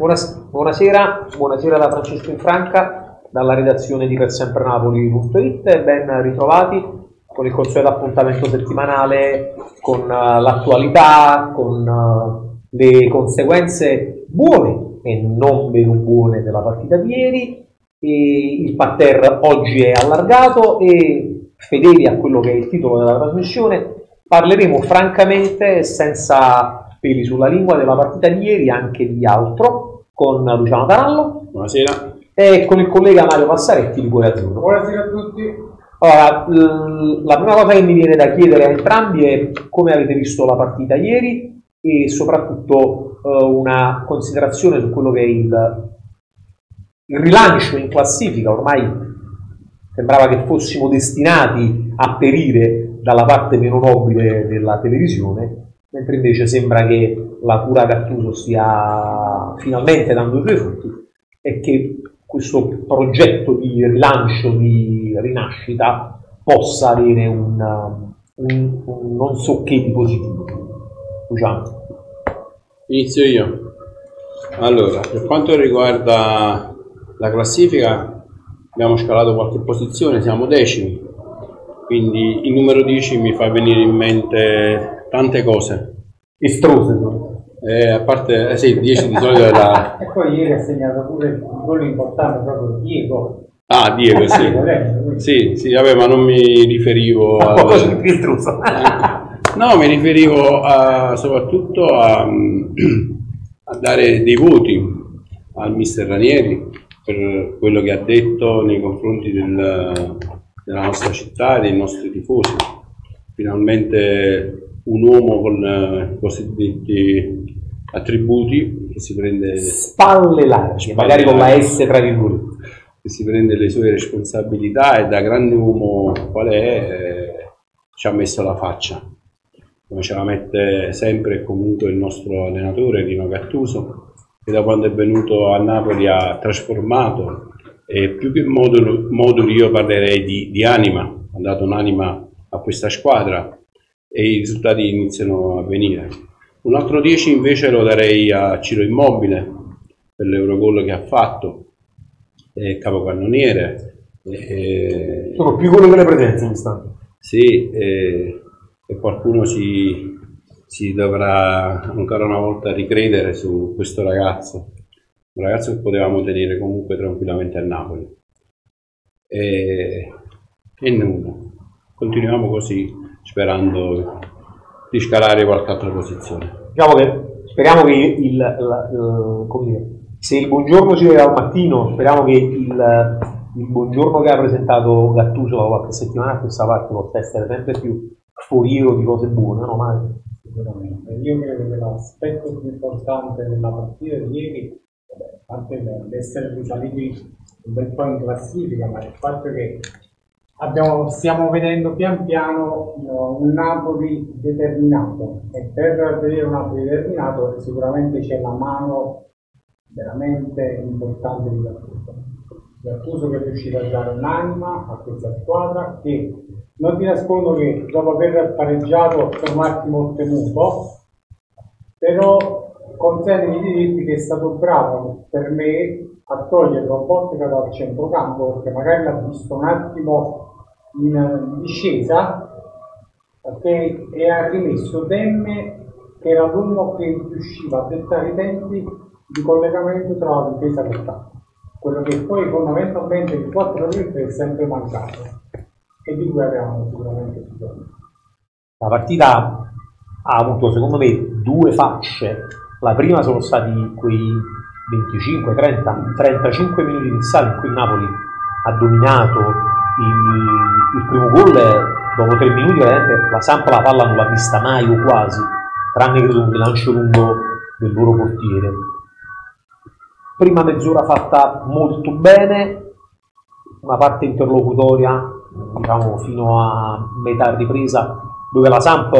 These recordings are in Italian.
Buonas- buonasera, buonasera da Francesco Infranca, dalla redazione di Per Sempre Napoli.it e ben ritrovati con il consueto appuntamento settimanale con uh, l'attualità, con uh, le conseguenze buone e non meno buone della partita di ieri. E il parterre oggi è allargato e fedeli a quello che è il titolo della trasmissione parleremo francamente senza peli sulla lingua della partita di ieri anche di altro con Luciano Tarallo Buonasera. e con il collega Mario Passaretti di Cuore Azzurro. Buonasera a tutti. Allora, la prima cosa che mi viene da chiedere a entrambi è come avete visto la partita ieri e soprattutto eh, una considerazione su quello che è il, il rilancio in classifica. Ormai sembrava che fossimo destinati a perire dalla parte meno nobile della televisione, mentre invece sembra che la cura Gattuso stia finalmente dando i suoi frutti e che questo progetto di rilancio, di rinascita, possa avere un, un, un non so che di positivo. Luciano. Inizio io. Allora, per quanto riguarda la classifica, abbiamo scalato qualche posizione, siamo decimi, quindi il numero 10 mi fa venire in mente tante cose. Estrose. no? Eh, a parte, eh sì, 10 di solito è la... E poi ieri ha segnato pure il gol importante proprio Diego. Ah, Diego, sì. Quindi Sì, sì, vabbè, ma non mi riferivo Ma qualcosa al... di più estruso. No, mi riferivo a- soprattutto a, a dare dei voti al mister Ranieri per quello che ha detto nei confronti del- della nostra città e dei nostri tifosi. Finalmente un uomo con eh, i cosiddetti attributi che si prende Spalle larghe, Spalle magari con la larghe. S tra virgolette. che si prende le sue responsabilità e da grande uomo qual è eh, ci ha messo la faccia come ce la mette sempre e comunque il nostro allenatore Rino Gattuso che da quando è venuto a Napoli ha trasformato e più che moduli, moduli io parlerei di, di anima ha dato un'anima a questa squadra e i risultati iniziano a venire un altro 10 invece lo darei a Ciro Immobile per l'Eurogol che ha fatto è capocannoniere. E, Sono più quello che le presenze in istante. sì, e, e qualcuno si, si dovrà ancora una volta ricredere su questo ragazzo, un ragazzo che potevamo tenere comunque tranquillamente a Napoli. E, e nulla, continuiamo così sperando di scalare qualche altra posizione. Diciamo che speriamo che il, la- come dire, se il buongiorno ci vede al mattino, speriamo che il, il buongiorno che ha presentato Gattuso qualche settimana a questa parte possa essere sempre più foriero di cose buone, no? Ma Sicuramente. Io credo che l'aspetto più importante della partita di ieri, vabbè, a parte l'essere risaliti un bel po' in classifica, ma il fatto che abbiamo- stiamo vedendo pian piano no, un Napoli determinato e per vedere un Napoli determinato sicuramente c'è la mano veramente importante di Gattuso. Gattuso che è riuscito a dare un'anima a questa squadra che non ti nascondo che dopo aver pareggiato per un attimo ottenuto, però consentimi di dirti che è stato bravo per me a togliere Robotica dal centrocampo perché magari l'ha visto un attimo in, in discesa perché e ha rimesso Demme che era l'uomo che riusciva a dettare i tempi di collegamento tra la difesa e l'attacco quello che poi fondamentalmente il 4 3 è sempre mancato e di cui avevamo sicuramente bisogno. la partita ha avuto secondo me due facce. La prima sono stati quei 25, 30, 35 minuti iniziali in cui Napoli ha dominato il, il primo gol. e Dopo tre minuti veramente la Samp la palla non l'ha vista mai o quasi, tranne credo un lancio lungo del loro portiere. Prima mezz'ora fatta molto bene, una parte interlocutoria, diciamo fino a metà ripresa, dove la Samp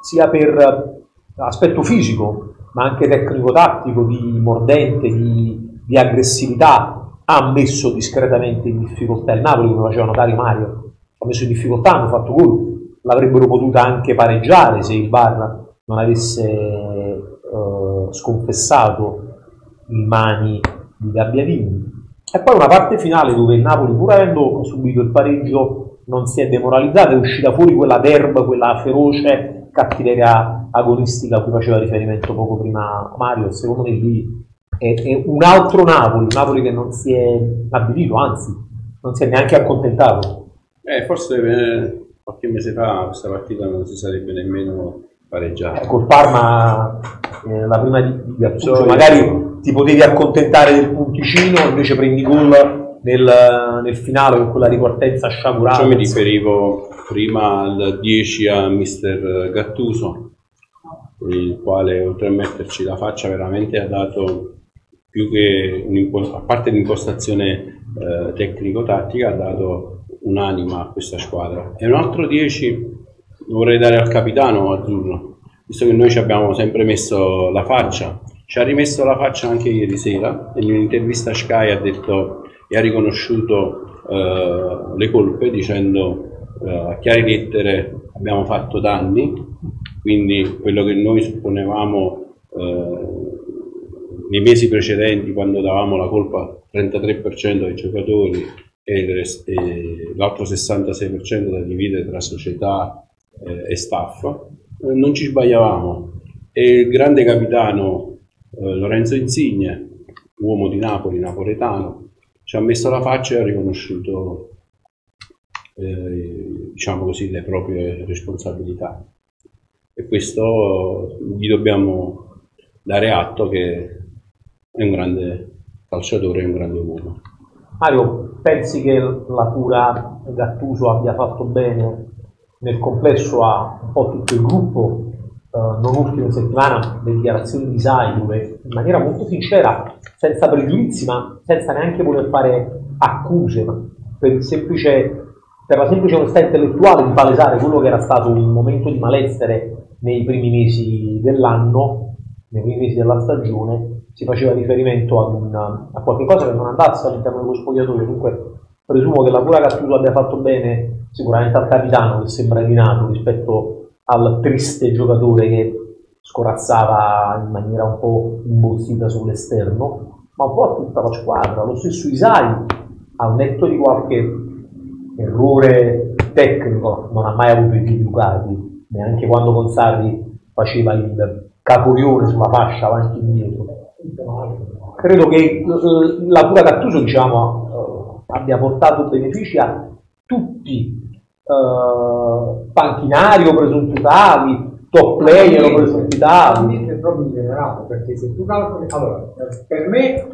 sia per aspetto fisico, ma anche tecnico-tattico, di mordente, di, di aggressività, ha messo discretamente in difficoltà il Napoli, come faceva notare Mario, ha messo in difficoltà, hanno fatto gol, l'avrebbero potuta anche pareggiare se il VAR non avesse eh, sconfessato in mani di Gabbiadini. E poi una parte finale dove il Napoli, pur avendo subito il pareggio, non si è demoralizzato, è uscita fuori quella verba, quella feroce cattiveria agonistica a cui faceva riferimento poco prima Mario. Secondo me lui è, è un altro Napoli, un Napoli che non si è avvilito, anzi, non si è neanche accontentato. Eh, forse eh, qualche mese fa questa partita non si sarebbe nemmeno pareggiata. Eh, col Parma, eh, la prima di, di Gattuso, magari ti potevi accontentare del punticino, invece prendi gol nel, nel finale con quella ripartenza sciagurata. Io mi riferivo prima al 10 a Mister Gattuso, il quale oltre a metterci la faccia veramente ha dato più che a parte l'impostazione eh, tecnico-tattica ha dato un'anima a questa squadra. E un altro 10 vorrei dare al capitano azzurro visto che noi ci abbiamo sempre messo la faccia. Ci ha rimesso la faccia anche ieri sera in un'intervista a Sky ha detto e ha riconosciuto eh, le colpe dicendo eh, a chiare lettere abbiamo fatto danni quindi quello che noi supponevamo eh, nei mesi precedenti quando davamo la colpa al 33% ai giocatori e, l'altro 66% da dividere tra società eh, e staff, eh, non ci sbagliavamo. E il grande capitano eh, Lorenzo Insigne, uomo di Napoli, napoletano, ci ha messo la faccia e ha riconosciuto eh, diciamo così, le proprie responsabilità. E questo gli dobbiamo dare atto che è un grande calciatore, è un grande uomo. Mario, pensi che la cura Gattuso abbia fatto bene nel complesso a un po' tutto il gruppo? Uh, non ultima settimana le dichiarazioni di Sai dove in maniera molto sincera, senza pregiudizi ma senza neanche voler fare accuse, ma per, semplice, per la semplice onestà intellettuale di palesare quello che era stato un momento di malessere nei primi mesi dell'anno, nei primi mesi della stagione, si faceva riferimento ad un, a qualche cosa che non andasse all'interno dello spogliatoio, comunque presumo che la cura Gattuso abbia fatto bene sicuramente al capitano che sembra rinato rispetto al triste giocatore che scorazzava in maniera un po' imbozzita sull'esterno, ma un po' a tutta la squadra. Lo stesso Isai, al netto di qualche errore tecnico, non ha mai avuto i piedi neanche quando con Sarri faceva il caporione sulla fascia avanti e indietro credo che la cura Gattuso diciamo, eh, abbia portato benefici a tutti, eh, panchinari o presunti tali, top player o presunti tali. È proprio in generale, perché se tu calcoli, allora, per me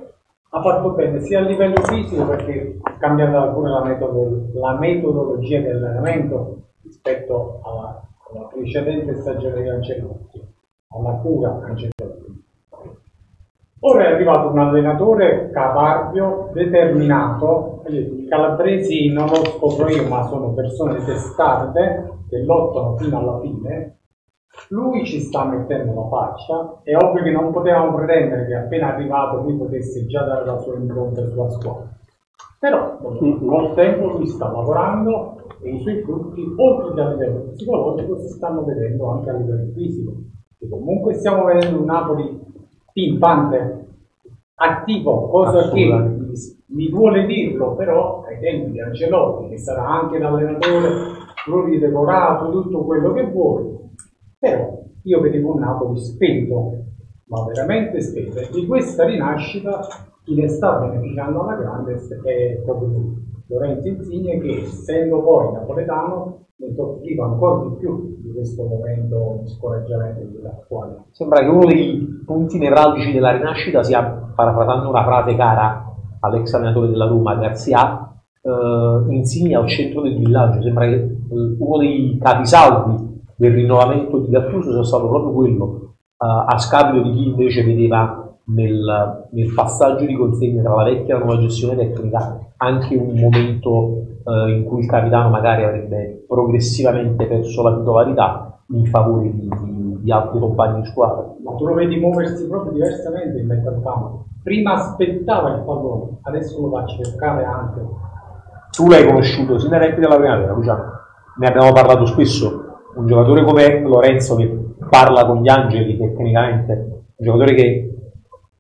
ha fatto bene sia a livello fisico perché cambiando pure la, metodo, la metodologia dell'allenamento rispetto alla, alla precedente stagione di Ancelotti, alla cura Ancelotti Ora è arrivato un allenatore caparbio, determinato, i calabresi non lo scopro io, ma sono persone testate che lottano fino alla fine. Lui ci sta mettendo la faccia, è ovvio che non potevamo pretendere che appena arrivato lui potesse già dare la sua impronta sulla scuola. Però col tempo lui sta lavorando e i suoi frutti, oltre che a livello psicologico, si stanno vedendo anche a livello fisico. E comunque stiamo vedendo un Napoli pimpante, attivo, cosa che mi vuole dirlo però ai tempi di Ancelotti, che sarà anche l'allenatore pluridecorato, tutto quello che vuoi, però io vedevo un Napoli spento, ma veramente spento, e di questa rinascita chi ne sta beneficiando alla grande è proprio lui. Lorenzo Insigne che essendo poi napoletano ne soffriva ancora di più di questo momento di scoraggiamento della squadra. Sembra che uno dei punti nevralgici della rinascita sia, parafrasando una frase cara all'ex allenatore della Roma, Garzia, eh, Insigne al centro del villaggio. Sembra che eh, uno dei capisaldi del rinnovamento di Gattuso sia stato proprio quello, eh, a scapito di chi invece vedeva nel, nel, passaggio di consegne tra la vecchia e la nuova gestione tecnica anche un momento eh, in cui il capitano magari avrebbe progressivamente perso la titolarità in favore di, di, di altri compagni di squadra. Ma tu lo vedi muoversi proprio diversamente in mezzo al campo. Prima aspettava il pallone, adesso lo va a cercare anche. Tu l'hai conosciuto sin dai tempi della primavera, Luciano. Ne abbiamo parlato spesso. Un giocatore come Lorenzo che parla con gli angeli tecnicamente, un giocatore che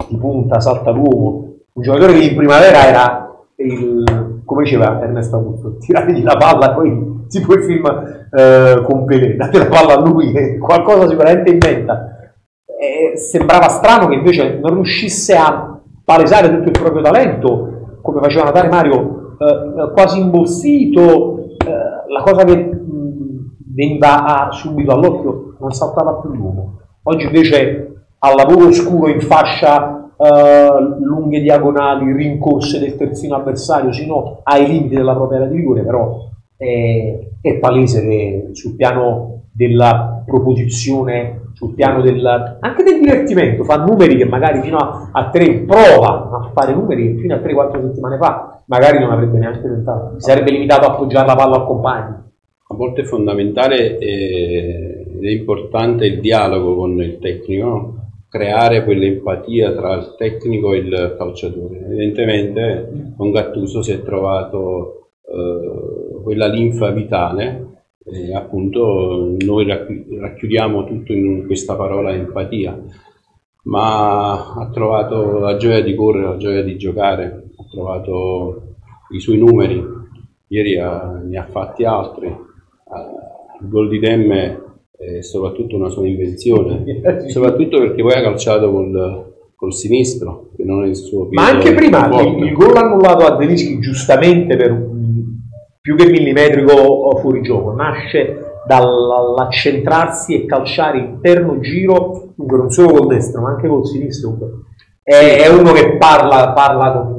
di punta, salta l'uomo, un giocatore che in primavera era il, come diceva Ernesto Augusto, tirategli la palla, poi può il film eh, con Pelé, date la palla a lui, che qualcosa sicuramente inventa. E sembrava strano che invece non riuscisse a palesare tutto il proprio talento, come faceva notare Mario, eh, quasi imbossito, eh, la cosa che mh, veniva a, subito all'occhio non saltava più l'uomo. Oggi invece al lavoro scuro in fascia Uh, lunghe diagonali, rincorse del terzino avversario, sino ai limiti della propria area di rigore, però è, è, palese che sul piano della proposizione, sul piano del, anche del divertimento, fa numeri che magari fino a, a tre prova a fare numeri che fino a 3-4 settimane fa magari non avrebbe neanche tentato, si sarebbe limitato a appoggiare la palla al compagno. A volte è fondamentale ed è importante il dialogo con il tecnico, creare quell'empatia tra il tecnico e il calciatore. Evidentemente con Gattuso si è trovato eh, quella linfa vitale e appunto noi racchiudiamo tutto in questa parola empatia, ma ha trovato la gioia di correre, la gioia di giocare, ha trovato i suoi numeri, ieri ha, ne ha fatti altri, il gol di Demme è soprattutto una sua invenzione, soprattutto perché poi ha calciato col, col sinistro, che non è il suo. Ma anche prima il, il gol annullato a Denischi giustamente per più che millimetrico fuori gioco, nasce dall'accentrarsi e calciare interno giro, dunque non solo col destro ma anche col sinistro. È, è uno che parla, parla con,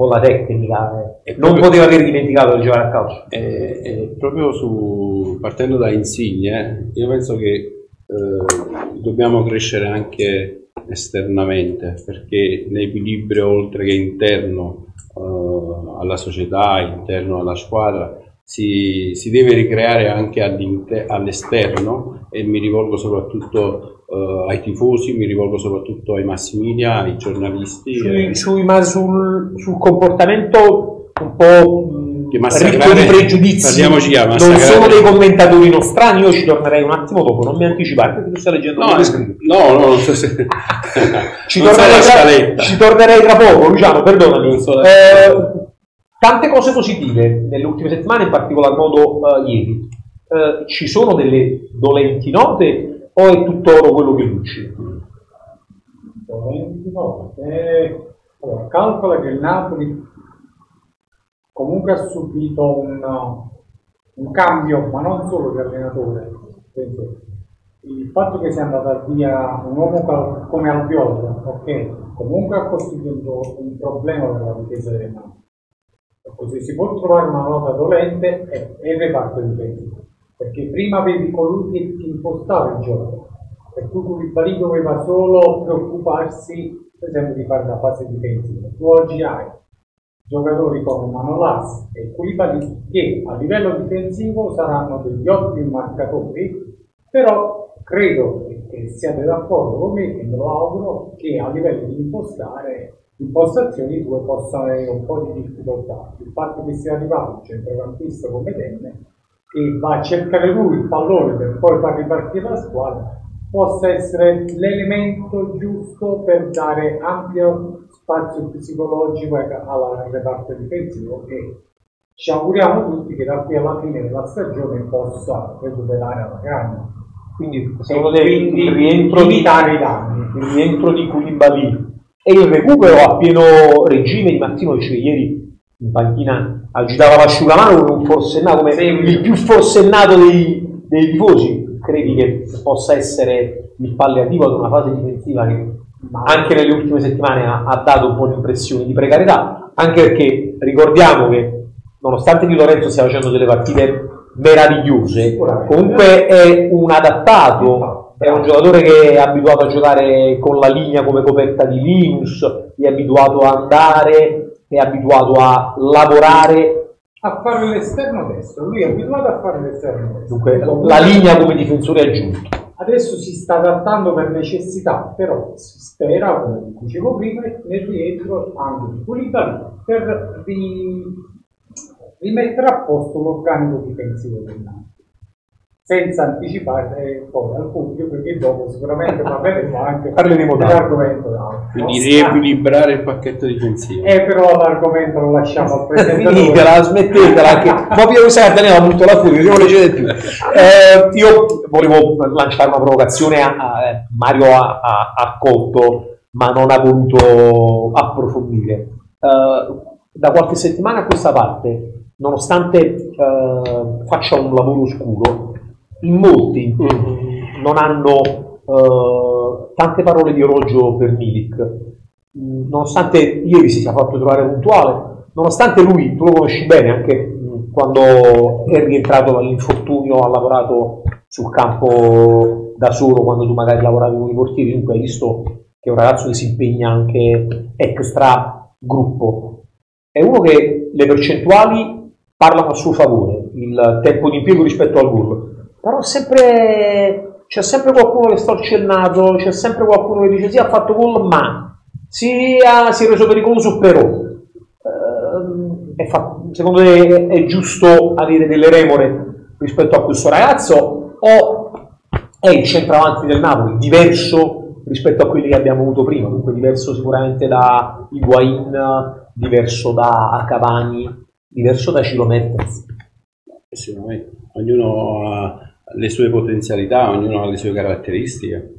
con, la tecnica, eh. non poteva aver dimenticato di giocare a calcio. È, è proprio su, partendo da Insigne, io penso che eh, dobbiamo crescere anche esternamente perché l'equilibrio oltre che interno uh, alla società, interno alla squadra, si, si deve ricreare anche all'esterno e mi rivolgo soprattutto uh, ai tifosi, mi rivolgo soprattutto ai mass media, ai giornalisti. Sui, eh. sui, ma sul, sul comportamento un po' che ricco di pregiudizi non sono dei commentatori nostrani io ci tornerei un attimo dopo non mi anticipare perché tu stai leggendo no, no, no, non so se... ci, tornerei tra, ci, tornerei tra, poco Luciano perdonami so eh, tante cose positive nelle ultime settimane in particolar modo uh, ieri uh, ci sono delle dolenti note o è tutto oro quello che luci? dolenti note eh, allora, calcola che il Napoli comunque ha subito un, un cambio, ma non solo di allenatore. Penso. Il fatto che sia andata via un uomo come Albiol, ok, comunque ha costituito un problema per la difesa delle mani. Così si può trovare una nota dolente è, è il reparto difensivo, perché prima avevi colui che ti impostava il gioco, per cui Koulibaly doveva solo preoccuparsi, per esempio, di fare la fase difensiva. Tu oggi hai giocatori come Manolas e Koulibaly che a livello difensivo saranno degli ottimi marcatori, però credo che siate d'accordo con me e me lo auguro che a livello di impostare impostazioni due possano avere un po' di difficoltà. Il fatto che sia arrivato un centrocampista come Tenne che va a cercare lui il pallone per poi far ripartire la squadra possa essere l'elemento giusto per dare ampio spazio psicologico al reparto difensivo che ci auguriamo tutti che da qui alla fine della stagione possa recuperare alla grande. Quindi secondo te il rientro di, il rientro di Koulibaly e il recupero a pieno regime di Martinovic che ieri in panchina agitava l'asciugamano come un forsennato, come il più forsennato dei, dei tifosi. Credi che possa essere il palliativo ad una fase difensiva che anche nelle ultime settimane ha, ha dato un po' l'impressione di precarietà, anche perché ricordiamo che nonostante Di Lorenzo stia facendo delle partite meravigliose, comunque è un adattato, è un giocatore che è abituato a giocare con la linea come coperta di Linus, è abituato a andare, è abituato a lavorare a fare l'esterno destro, lui è abituato a fare l'esterno destro. Dunque, la linea come difensore aggiunto. Adesso si sta adattando per necessità, però si spera, come dicevo prima, nel rientro anche di Koulibaly per ri... rimettere a posto l'organico difensivo del Napoli. Senza anticipare poi al pubblico perché dopo sicuramente parleremo anche Parleremo dell'argomento. Quindi riequilibrare il pacchetto difensivo. Eh, però l'argomento lo lasciamo al presentatore. Finitela, smettetela, che ma io mi sa che Daniele ha avuto la furia, io non leggete più. Eh, io volevo lanciare una provocazione a, a Mario ha, ha, ha colto, ma non ha voluto approfondire. Eh, da qualche settimana a questa parte, nonostante eh, faccia un lavoro oscuro, in molti non hanno eh, tante parole di orologio per Milik, Mm, nonostante ieri si sia fatto trovare puntuale, nonostante lui, tu lo conosci bene, anche mm, quando è rientrato dall'infortunio ha lavorato sul campo da solo, quando tu magari lavoravi con i portieri, dunque hai visto che è un ragazzo che si impegna anche extra gruppo. È uno che le percentuali parlano a suo favore, il tempo di impiego rispetto al gol, però sempre, c'è sempre qualcuno che storce il naso, c'è sempre qualcuno che dice sì ha fatto gol ma ha, si è reso pericoloso però. È fa- secondo te è giusto avere delle remore rispetto a questo ragazzo o è il centravanti del Napoli diverso rispetto a quelli che abbiamo avuto prima, dunque diverso sicuramente da Higuain, diverso da Cavani, diverso da Ciro Mertens. Sicuramente, ognuno ha le sue potenzialità, ognuno ha le sue caratteristiche.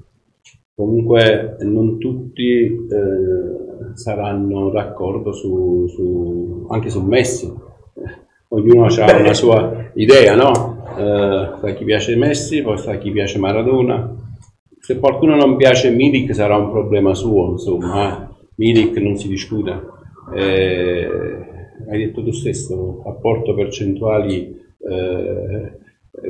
Comunque non tutti eh, saranno d'accordo su, su- anche su Messi. Ognuno ha una sua idea, no? Eh, sta chi piace Messi, poi sta chi piace Maradona. Se qualcuno non piace Milik sarà un problema suo, insomma. eh. Milik non si discute. Eh, hai detto tu stesso, rapporto percentuali eh,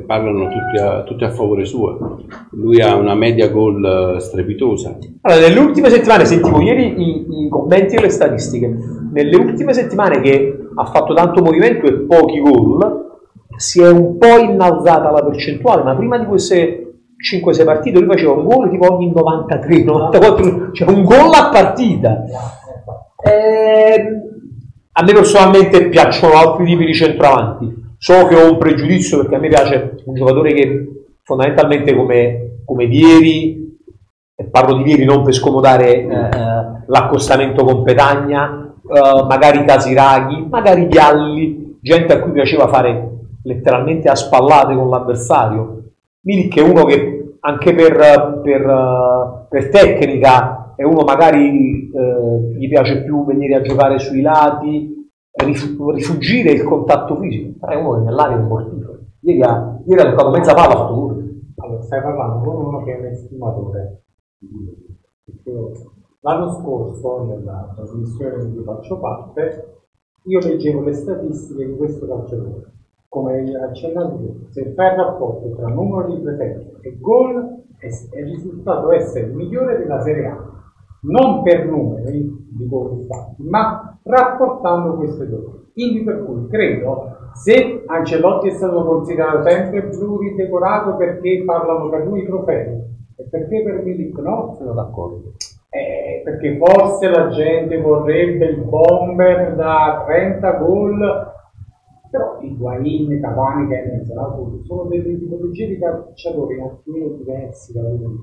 parlano tutti a, tutti a favore suo. Lui ha una media gol eh, strepitosa. Allora, nelle ultime settimane, sentivo ieri i, i commenti e le statistiche, nelle ultime settimane che ha fatto tanto movimento e pochi gol, si è un po' innalzata la percentuale, ma prima di queste 5-6 partite lui faceva un gol tipo ogni 93, 94, cioè un gol a partita. Eh, a me personalmente piacciono altri tipi di centravanti. So che ho un pregiudizio perché a me piace un giocatore che fondamentalmente come, come Vieri, e parlo di Vieri non per scomodare eh, eh, l'accostamento con Petagna, eh, magari Casiraghi, magari Vialli, gente a cui piaceva fare letteralmente a spallate con l'avversario. Milik è uno che anche per, per, per tecnica è uno magari eh, gli piace più venire a giocare sui lati, rif- rifugire il contatto fisico, è uno che nell'area è mortifero. Ieri ha, ieri ha toccato mezza palla, fatto gol. Allora, stai parlando con uno che è un estimatore. L'anno scorso, nella trasmissione di cui faccio parte, io leggevo le statistiche di questo calciatore. Come accennato se fai il rapporto tra numero di presenze e gol, è, è risultato essere il migliore della Serie A. Non per numeri di gol fatti, ma rapportando queste due. Quindi per cui credo, se Ancelotti è stato considerato sempre pluridecorato perché parlano per lui i trofei, e perché per Milik no? Sono d'accordo. Eh, perché forse la gente vorrebbe il bomber da 30 gol, però i Guain, Cavani che hai menzionato sono delle tipologie di calciatori un attimino diversi da lui.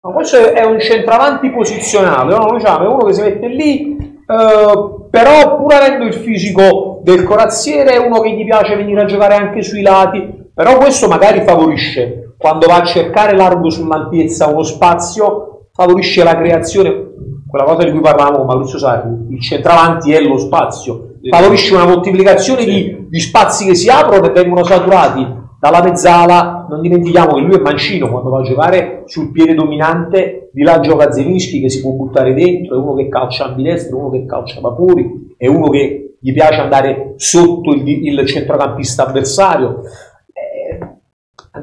Ma questo è un centravanti posizionale, no? diciamo, è uno che si mette lì, eh, però pur avendo il fisico del corazziere è uno che gli piace venire a giocare anche sui lati, però questo magari favorisce, quando va a cercare largo sull'ampiezza uno spazio, favorisce la creazione, quella cosa di cui parlavamo con Maurizio Sarri, il centravanti è lo spazio, favorisce una moltiplicazione di, di spazi che si aprono e vengono saturati dalla mezzala, non dimentichiamo che lui è mancino quando va a giocare sul piede dominante, di là gioca Zelinski che si può buttare dentro, è uno che calcia ambidestro, uno che calcia da fuori, è uno che gli piace andare sotto il, il centrocampista avversario. Eh,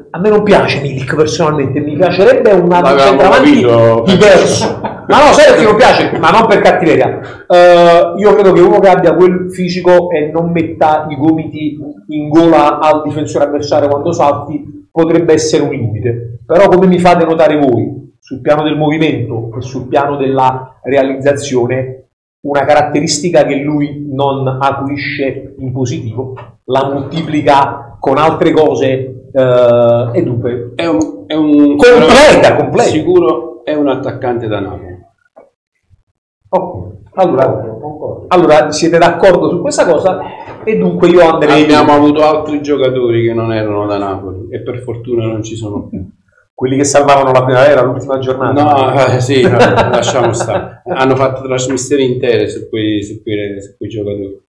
a me non piace Milik personalmente, mi piacerebbe un altro centravanti diverso. Ma no, sai perché non piace? Ma non per cattiveria. Eh, io credo che uno che abbia quel fisico e non metta i gomiti in gola al difensore avversario quando salti potrebbe essere un limite. Però come mi fate notare voi, sul piano del movimento e sul piano della realizzazione, una caratteristica che lui non acuisce in positivo, la moltiplica con altre cose eh, e dunque È un, è un Completa, completa. Sicuro è un attaccante da Napoli. Ok. allora, allora siete d'accordo su questa cosa e dunque io andrei Abbiamo avuto altri giocatori che non erano da Napoli e per fortuna non ci sono più. quelli che salvavano la primavera l'ultima giornata. No, eh, sì, no, lasciamo stare. Hanno fatto trasmissioni intere su quei, su quei- su quei giocatori.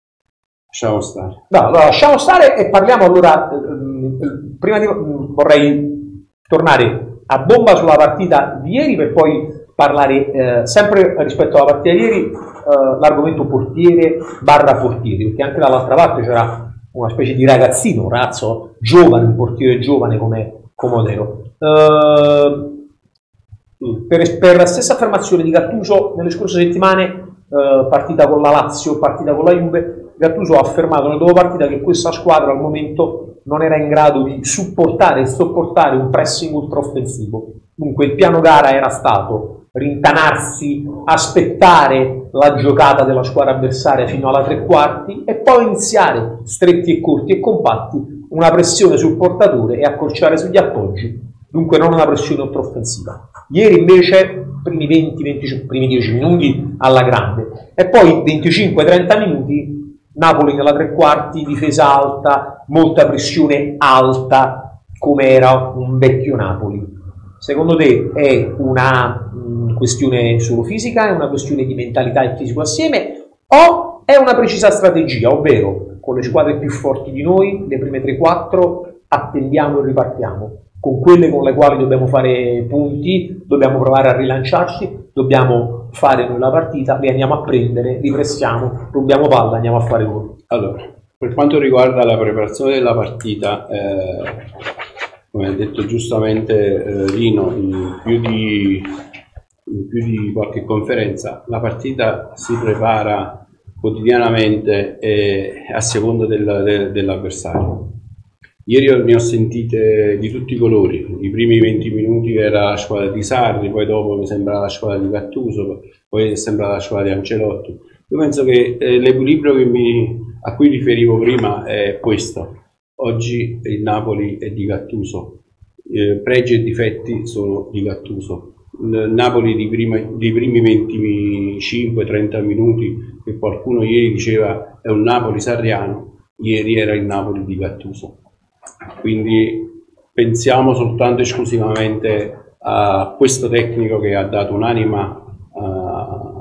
Lasciamo stare. No, allora lasciamo stare e parliamo allora. ehm, prima di vorrei tornare a bomba sulla partita di ieri per poi parlare eh, sempre rispetto alla partita ieri eh, l'argomento portiere barra portieri, perché anche dall'altra parte c'era una specie di ragazzino, un ragazzo giovane, un portiere giovane come Comodero. Eh, per, per la stessa affermazione di Gattuso nelle scorse settimane, eh, partita con la Lazio, partita con la Juve, Gattuso ha affermato nella dopo partita che questa squadra al momento non era in grado di supportare e sopportare un pressing ultraoffensivo. Dunque il piano gara era stato rintanarsi, aspettare la giocata della squadra avversaria fino alla tre quarti e poi iniziare stretti e corti e compatti una pressione sul portatore e accorciare sugli appoggi, dunque non una pressione oltreoffensiva. Ieri invece primi 20, 25, primi 10 minuti alla grande e poi 25-30 minuti Napoli nella tre quarti, difesa alta, molta pressione alta come era un vecchio Napoli. Secondo te è una mh, questione solo fisica, è una questione di mentalità e fisico assieme o è una precisa strategia, ovvero con le squadre più forti di noi, le prime 3-4, attendiamo e ripartiamo. Con quelle con le quali dobbiamo fare punti, dobbiamo provare a rilanciarci, dobbiamo fare noi la partita, li andiamo a prendere, ripressiamo, rubiamo palla, andiamo a fare gol. Allora, per quanto riguarda la preparazione della partita, eh, come ha detto giustamente eh, Rino, in più, di, in più di qualche conferenza, la partita si prepara quotidianamente e a seconda del- de- dell'avversario. Ieri ne ho sentite di tutti i colori, i primi 20 minuti era la squadra di Sarri, poi dopo mi sembra la squadra di Gattuso, poi sembra la squadra di Ancelotti. Io penso che eh, l'equilibrio a cui riferivo prima è questo. Oggi il Napoli è di Gattuso, eh, pregi e difetti sono di Gattuso. Il Napoli di, prima- dei primi 25-30 minuti, che qualcuno ieri diceva è un Napoli sarriano, ieri era il Napoli di Gattuso. Quindi pensiamo soltanto e esclusivamente a questo tecnico che ha dato un'anima eh,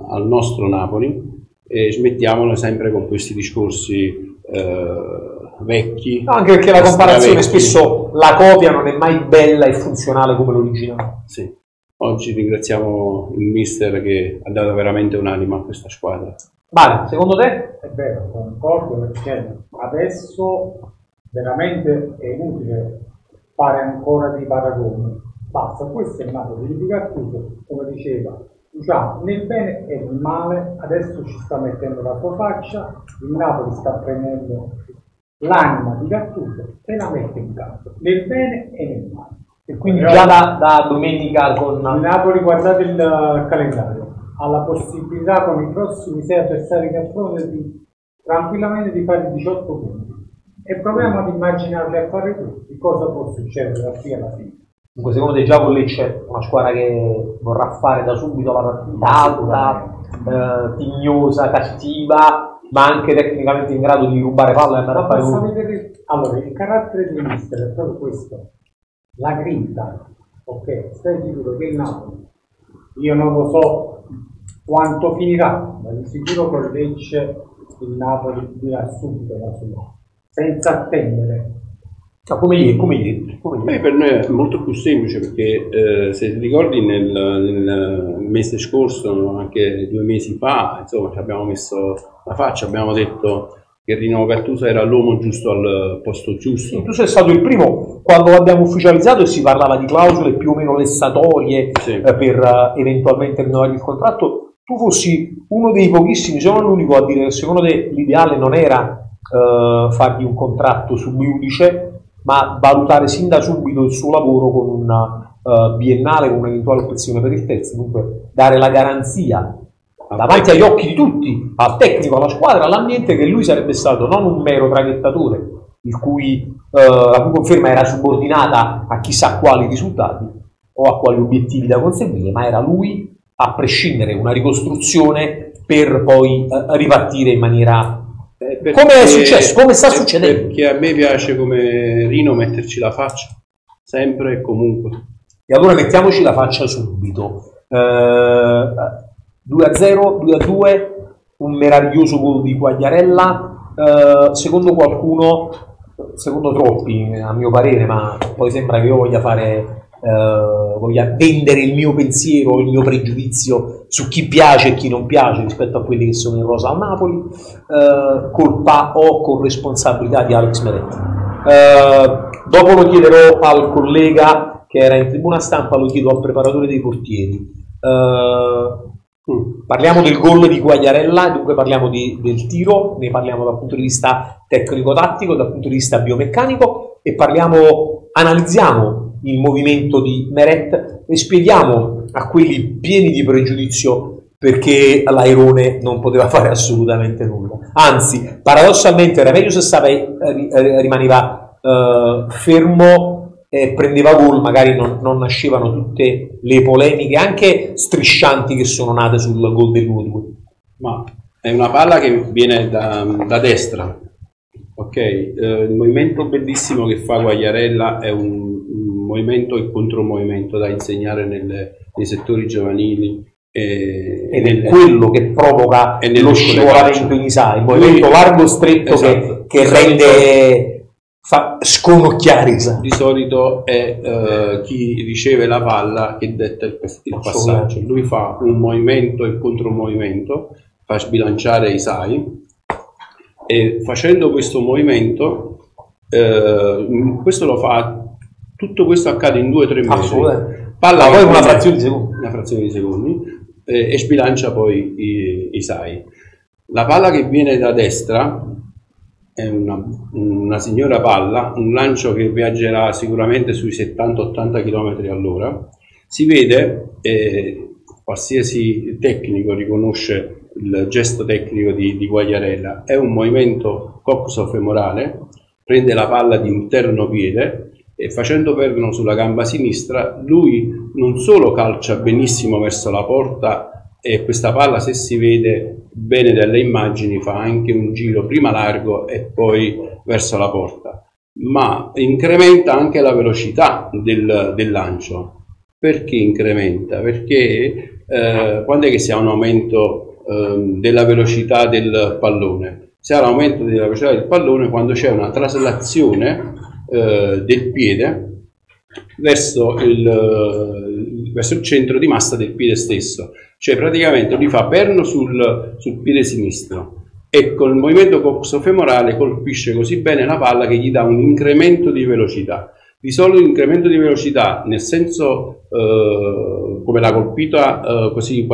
al nostro Napoli e smettiamola sempre con questi discorsi eh, vecchi. No, anche perché la comparazione spesso la copia non è mai bella e funzionale come l'originale. Sì. Oggi ringraziamo il mister che ha dato veramente un'anima a questa squadra. Vale, secondo te? È vero, concordo perché adesso veramente è inutile fare ancora dei paragoni. Basta, questo è il Napoli di Gattuso, come diceva, diciamo, nel bene e nel male, adesso ci sta mettendo la sua faccia, il Napoli sta prendendo l'anima di Gattuso e la mette in campo, nel bene e nel male. E quindi Però- già da, da domenica il con... Napoli, guardate il eh, calendario, ha la possibilità con i prossimi sei avversari che affronta di tranquillamente di fare 18 punti. E proviamo ad immaginarli a fare tutti, cosa può succedere da qui alla fine. Dunque, secondo te già con Lecce è una squadra che vorrà fare da subito la partita alta, eh, tignosa, cattiva, ma anche tecnicamente in grado di rubare palla e andare a fare gol. vedere- Allora, il carattere del mister è proprio questo, la grinta, ok? Stai sicuro che il Napoli, io non lo so quanto finirà, ma di sicuro con Lecce il Napoli dirà subito la sua, senza attendere. No, come ieri, come ieri. Come Beh, ieri. per noi è molto più semplice perché eh, se ti ricordi nel, nel mese scorso, anche due mesi fa, insomma, ci abbiamo messo la faccia, abbiamo detto che Rino Gattuso era l'uomo giusto al posto giusto. Sì, tu sei stato il primo quando l'abbiamo ufficializzato e si parlava di clausole più o meno vessatorie Sì. eh, per eh, eventualmente rinnovare il contratto. Tu fossi uno dei pochissimi, se non l'unico, a dire che secondo te l'ideale non era eh, fargli un contratto subiudice, ma valutare sin da subito il suo lavoro con una eh, biennale, con un'eventuale opzione per il terzo, dunque dare la garanzia davanti agli occhi di tutti, al tecnico, alla squadra, all'ambiente, che lui sarebbe stato non un mero traghettatore, cui, eh, la cui conferma era subordinata a chissà quali risultati o a quali obiettivi da conseguire, ma era lui, a prescindere, una ricostruzione per poi eh, ripartire in maniera... Eh, come è successo? Come sta eh, succedendo? Perché a me piace come Rino metterci la faccia, sempre e comunque. E allora mettiamoci la faccia subito. Eh, 2 a 0, 2 a 2, un meraviglioso gol di Quagliarella. Eh, secondo qualcuno, secondo troppi a mio parere, ma poi sembra che io voglia fare Uh, voglia vendere il mio pensiero, il mio pregiudizio su chi piace e chi non piace rispetto a quelli che sono in rosa al Napoli, uh, colpa o corresponsabilità di Alex Meretti. Uh, dopo lo chiederò al collega che era in tribuna stampa, lo chiedo al preparatore dei portieri. Parliamo del gol di Guagliarella, dunque parliamo di, del tiro, ne parliamo dal punto di vista tecnico-tattico, dal punto di vista biomeccanico e parliamo, analizziamo il movimento di Meret e spieghiamo a quelli pieni di pregiudizio perché l'Airone non poteva fare assolutamente nulla. Anzi, paradossalmente era meglio se stava, eh, eh, rimaneva eh, fermo e prendeva gol, magari non, non, nascevano tutte le polemiche, anche striscianti, che sono nate sul gol dell'1-2. Ma è una palla che viene da, da destra, ok? Eh, il movimento bellissimo che fa Guagliarella è un movimento e contromovimento da insegnare nelle, nei settori giovanili. E, Ed è quello che provoca lo scivolamento in Isai, il movimento largo stretto esatto. che, che rende fa sconocchiare Isai. Di solito è uh, chi riceve la palla che detta il, il passaggio. Lui fa un movimento e contromovimento, fa sbilanciare Isai e facendo questo movimento, eh, questo lo fa tutto questo accade in 2-3 mesi. Palla poi una frazione di secondi. Una frazione di secondi eh, e sbilancia poi i, i SAI. La palla che viene da destra è una, una, signora palla, un lancio che viaggerà sicuramente sui 70-80 km all'ora. Si vede, eh, qualsiasi tecnico riconosce il gesto tecnico di, di Guagliarella, è un movimento coxofemorale, prende la palla di interno piede e facendo perno sulla gamba sinistra, lui non solo calcia benissimo verso la porta e questa palla se si vede bene dalle immagini fa anche un giro prima largo e poi verso la porta, ma incrementa anche la velocità del, del lancio. Perché incrementa? Perché eh, quando è che si ha un aumento eh, della velocità del pallone? Si ha un aumento della velocità del pallone quando c'è una traslazione eh, del piede verso il, verso il, centro di massa del piede stesso, cioè praticamente lui fa perno sul, sul piede sinistro e col movimento coxofemorale colpisce così bene la palla che gli dà un incremento di velocità. Di solito incremento di velocità, nel senso eh, come l'ha colpita eh, così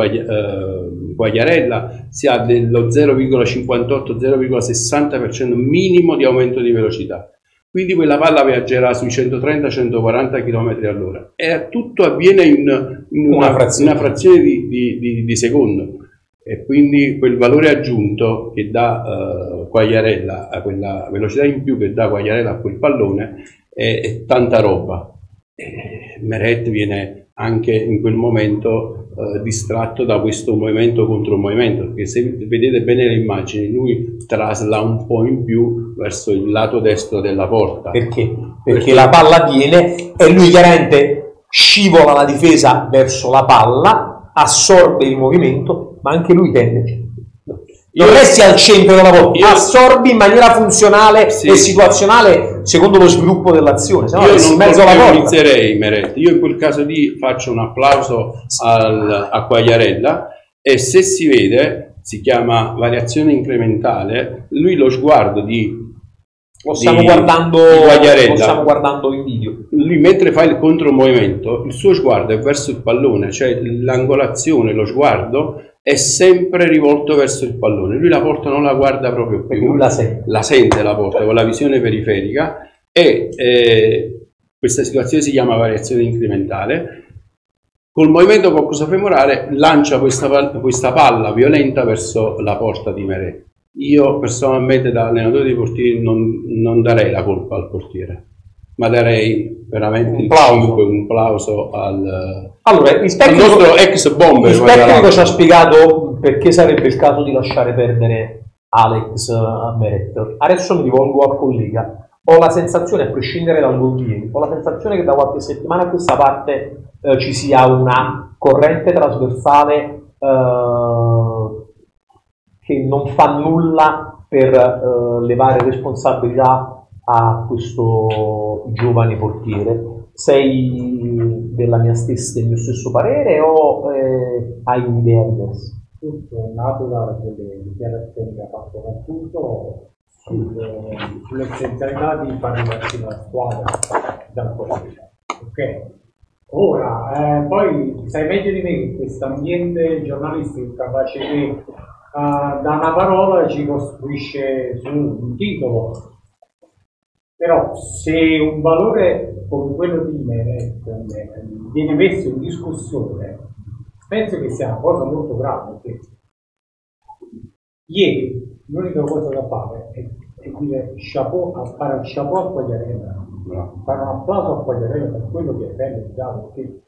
Guagliarella, eh, si ha dello 0,58-0,60% minimo di aumento di velocità. Quindi quella palla viaggerà sui 130-140 km all'ora. E tutto avviene in, in una, una, frazione, una frazione di, di, di, di, secondo. E quindi quel valore aggiunto che dà uh, Quagliarella, quella velocità in più che dà Quagliarella a quel pallone è, è tanta roba. E Meret viene anche in quel momento eh, distratto da questo movimento contro movimento, perché se vedete bene le immagini, lui trasla un po' in più verso il lato destro della porta. Perché? Perché, perché la palla viene e lui chiaramente scivola la difesa verso la palla, assorbe il movimento, ma anche lui tende non resti al centro della volta, assorbi in maniera funzionale sì. e situazionale secondo lo sviluppo dell'azione. Se no io non mezzo alla inizierei Meret. Io in quel caso lì faccio un applauso al, a Quagliarella e se si vede, si chiama variazione incrementale, lui lo sguardo di lo stiamo, di, guardando, di lo stiamo guardando in video. Lui mentre fa il contromovimento, il suo sguardo è verso il pallone, cioè l'angolazione, lo sguardo è sempre rivolto verso il pallone. Lui la porta non la guarda proprio più, la sente. la sente la porta con la visione periferica e eh, questa situazione si chiama variazione incrementale. Col movimento coccosofemorale lancia questa, questa palla violenta verso la porta di Meret. io personalmente da allenatore dei portieri non, non darei la colpa al portiere, ma darei veramente Un plauso. 5, un plauso al, Allora, il al tecnico, nostro ex bomber. il tecnico ci ha spiegato perché sarebbe il caso di lasciare perdere Alex a Meret. Adesso mi rivolgo al collega. Ho la sensazione, a prescindere dal gol di ieri, ho la sensazione che da qualche settimana a questa parte eh, ci sia una corrente trasversale eh, che non fa nulla per eh, levare responsabilità a questo giovane portiere. Sei della mia stessa, del mio stesso parere o eh, hai un'idea diversa? Tutto è nato da quelle dichiarazioni che ha fatto Cattuso sul- sull'essenzialità di far ripartire la squadra dal portiere. Ok? Ora, eh, poi sai meglio di me che questo ambiente giornalistico capace che eh, da una parola ci costruisce su un titolo. Però se un valore come quello di Meret viene messo in discussione, penso che sia una cosa molto grave. Perché ieri l'unica cosa da fare è, è dire chapeau, a fare un chapeau a Quagliarella, fare un applauso a Quagliarella per quello che è realizzato. Perché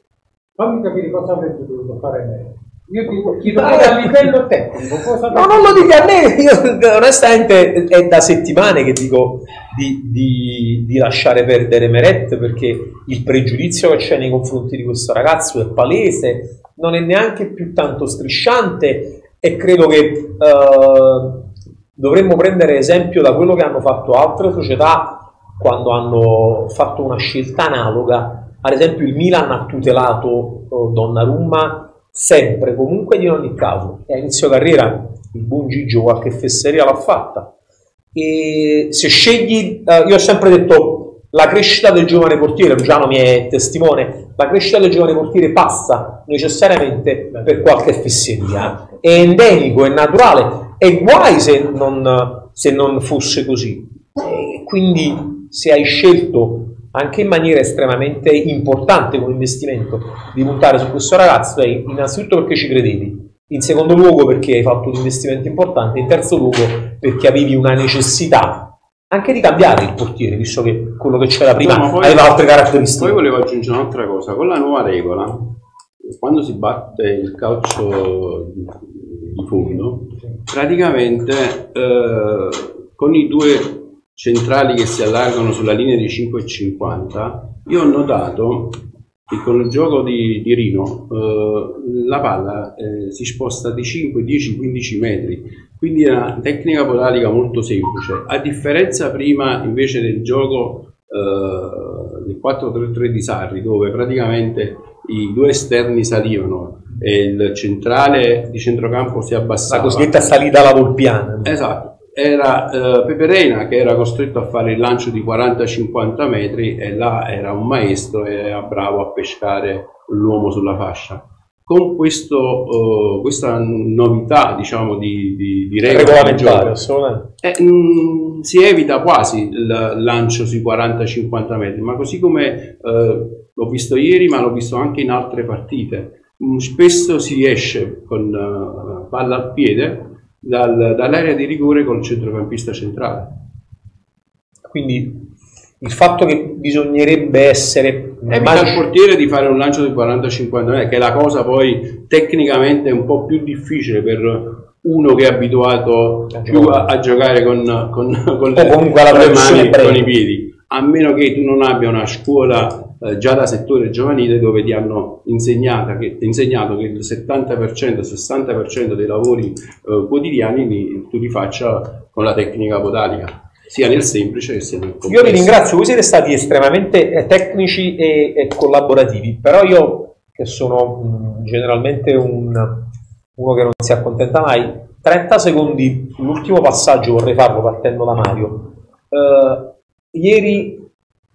fammi capire cosa avrebbe dovuto fare Meret. Io ti chiedo a livello tecnico cosa No, non lo dica a me, io onestamente è da settimane che dico di, di- di lasciare perdere Meret perché il pregiudizio che c'è nei confronti di questo ragazzo è palese, non è neanche più tanto strisciante e credo che eh, dovremmo prendere esempio da quello che hanno fatto altre società quando hanno fatto una scelta analoga. Ad esempio il Milan ha tutelato eh, Donnarumma sempre, comunque di ogni caso. E a inizio carriera il buon Gigio qualche fesseria l'ha fatta. E se scegli, eh, io ho sempre detto, la crescita del giovane portiere, Luciano mi è testimone, la crescita del giovane portiere passa necessariamente per qualche fesseria. È endemico, è naturale, e guai se non, se non fosse così. E quindi se hai scelto anche in maniera estremamente importante come investimento di puntare su questo ragazzo è innanzitutto perché ci credevi, in secondo luogo perché hai fatto un investimento importante, in terzo luogo perché avevi una necessità anche di cambiare il portiere, visto che quello che c'era prima No, poi- aveva altre caratteristiche. Poi volevo aggiungere un'altra cosa, con la nuova regola, quando si batte il calcio di di fondo, praticamente eh, con i due centrali che si allargano sulla linea di 5,50, io ho notato che con il gioco di, di Rino eh, la palla eh, si sposta di 5, 10, 15 metri, quindi è una tecnica podalica molto semplice, a differenza prima invece del gioco eh, del 4-3-3 di Sarri, dove praticamente i due esterni salivano e il centrale di centrocampo si la abbassava. cosiddetta salita alla volpiana. Esatto, era eh, Pepe Reina che era costretto a fare il lancio di 40-50 metri e là era un maestro e era bravo a pescare l'uomo sulla fascia. Con questo, eh, questa novità diciamo di, di, di regola gioco, eh, mh, si evita quasi il lancio sui 40-50 metri, ma così come eh, l'ho visto ieri, ma l'ho visto anche in altre partite, mh, spesso si esce con eh, palla al piede dal- dall'area di rigore col centrocampista centrale. Quindi il fatto che bisognerebbe essere Evita al portiere di fare un lancio di 40-50 metri, che è la cosa poi tecnicamente un po' più difficile per uno che è abituato A più a, giocare. a giocare con, con, con alla con le mani, breve. con i piedi, a meno che tu non abbia una scuola eh, già da settore giovanile dove ti hanno insegnata che, insegnato che il 70%, 60% dei lavori eh, quotidiani li- tu li faccia con la tecnica podalica, sia nel semplice che sia nel complesso. Io vi ringrazio, voi siete stati estremamente eh, tecnici e, e collaborativi, però io che sono mh, generalmente un- uno che non si accontenta mai, 30 secondi sull'ultimo passaggio vorrei farlo partendo da Mario. Eh, ieri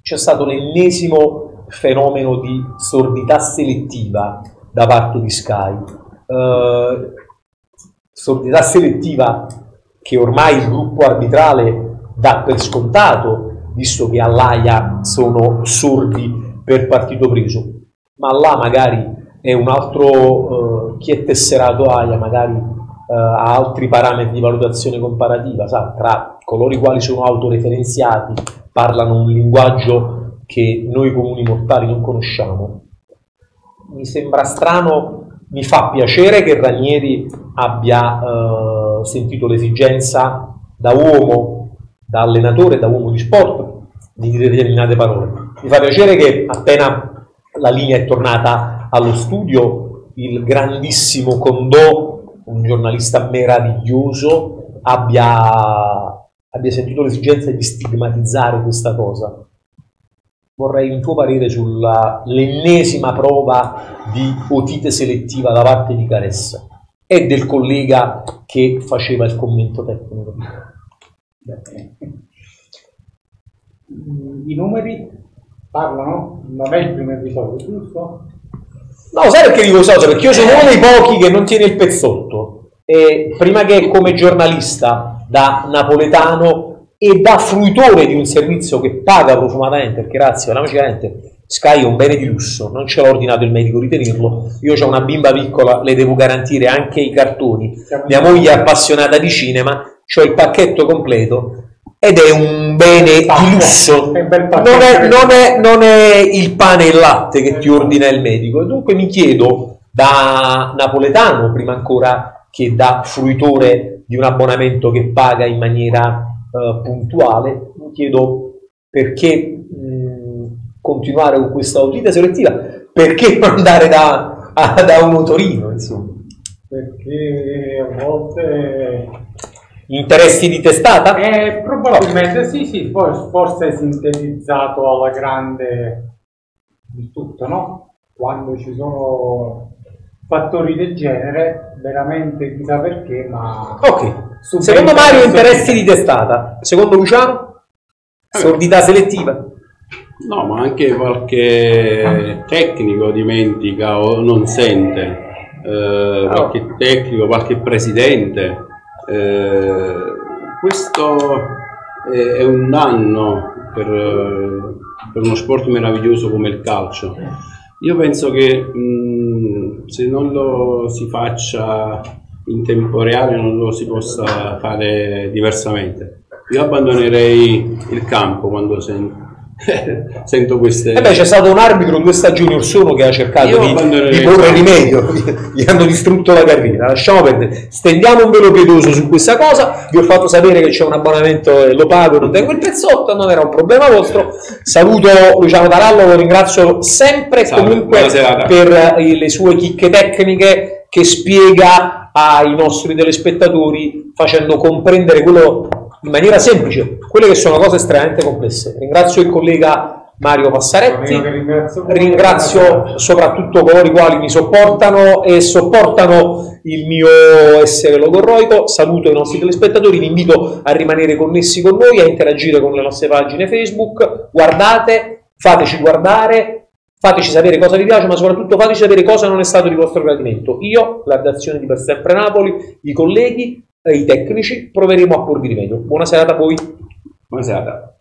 c'è stato l'ennesimo fenomeno di sordità selettiva da parte di Sky. Eh, sordità selettiva che ormai il gruppo arbitrale dà per scontato, visto che all'AIA sono sordi per partito preso, ma là magari è un altro, eh, chi è tesserato AIA magari eh, a altri parametri di valutazione comparativa, sa, tra coloro i quali sono autoreferenziati, parlano un linguaggio che noi comuni mortali non conosciamo. Mi sembra strano, mi fa piacere che Ranieri abbia eh, sentito l'esigenza da uomo, da allenatore, da uomo di sport, di dire determinate parole. Mi fa piacere che appena la linea è tornata allo studio, il grandissimo Condò, un giornalista meraviglioso, abbia, abbia sentito l'esigenza di stigmatizzare questa cosa. Vorrei un tuo parere sull'ennesima prova di otite selettiva da parte di Caressa e del collega che faceva il commento tecnico. I numeri parlano, non è il primo episodio, giusto? No, sai perché dico cosa? Perché io sono uno dei pochi che non tiene il pezzotto. E prima che come giornalista da napoletano e da fruitore di un servizio che paga profumatamente, perché grazie, parliamoci veramente, Sky è un bene di lusso, non ce l'ha ordinato il medico di tenerlo. Io ho una bimba piccola, le devo garantire anche i cartoni. Mia moglie è appassionata di cinema, ho il pacchetto completo ed è un bene di lusso. Non è, non, è, non è, il pane e il latte che ti ordina il medico. E dunque mi chiedo, da napoletano, prima ancora che da fruitore di un abbonamento che paga in maniera uh, puntuale, mi chiedo perché mh, continuare con questa audita selettiva, perché non andare da, a, da un motorino, insomma. Perché a volte interessi di testata? Eh, probabilmente sì, sì, forse è sintetizzato alla grande il tutto, no? Quando ci sono fattori del genere, veramente chissà perché, ma... Ok, secondo Mario interessi di testata, secondo Luciano? Sordità selettiva? No, ma anche qualche tecnico dimentica o non sente, eh, qualche tecnico, qualche presidente eh, questo è, un danno per, per, uno sport meraviglioso come il calcio. Io penso che mh, se non lo si faccia in tempo reale non lo si possa fare diversamente. Io abbandonerei il campo quando sento sento queste. Eh beh, c'è stato un arbitro due stagioni or sono che ha cercato di, di porre rimedio, gli hanno distrutto la carriera. Lasciamo perdere, stendiamo un velo pietoso su questa cosa. Vi ho fatto sapere che c'è un abbonamento e lo pago, non tengo il pezzotto, non era un problema vostro. Saluto Luciano Tarallo, lo ringrazio sempre e comunque per le sue chicche tecniche che spiega ai nostri telespettatori facendo comprendere quello in maniera semplice quelle che sono cose estremamente complesse. Ringrazio il collega Mario Passaretti, ringrazio soprattutto coloro i quali mi sopportano e sopportano il mio essere logorroico, saluto i nostri telespettatori, vi invito a rimanere connessi con noi, a interagire con le nostre pagine Facebook, guardate, fateci guardare, fateci sapere cosa vi piace, ma soprattutto fateci sapere cosa non è stato di vostro gradimento. Io, la redazione di Per Sempre Napoli, i colleghi, i tecnici, proveremo a porvi rimedio. Buona serata a voi. Buona serata.